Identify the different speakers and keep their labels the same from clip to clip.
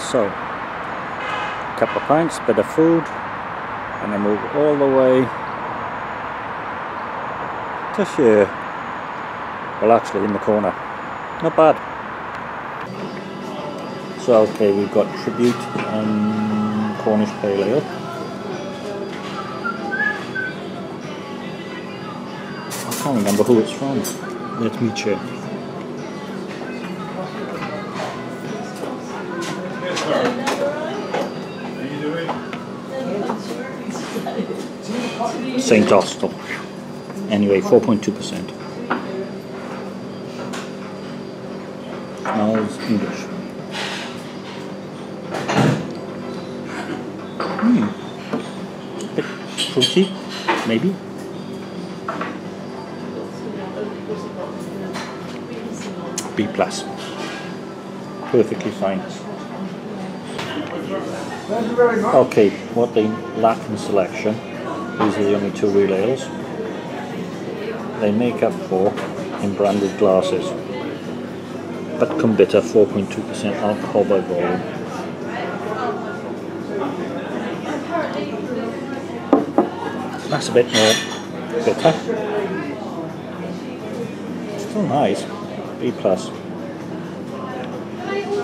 Speaker 1: So, a couple of pints, bit of food, and then move all the way to here. Well, actually, in the corner. Not bad. So, okay, we've got Tribute and Cornish Pale Ale. I can't remember who it's from. Let me check. St. Austell. Anyway, 4.2%. Smells English. Hmm. Bit fruity, maybe. B plus. Perfectly fine. Okay, what they lack in selection, these are the only two real ales. They make up for in branded glasses. Butcombe bitter, 4.2% alcohol by volume. That's a bit more bitter. Still nice. B plus.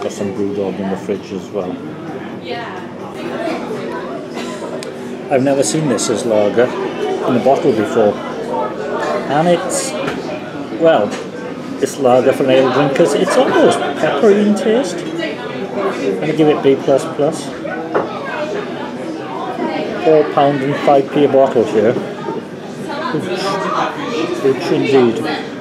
Speaker 1: Got some Brewdog in the fridge as well. I've never seen this as lager in a bottle before. And it's, well, it's lager for ale drinkers. It's almost peppery in taste. I'm going to give it B++. Four pound and five p a bottle here. Which indeed.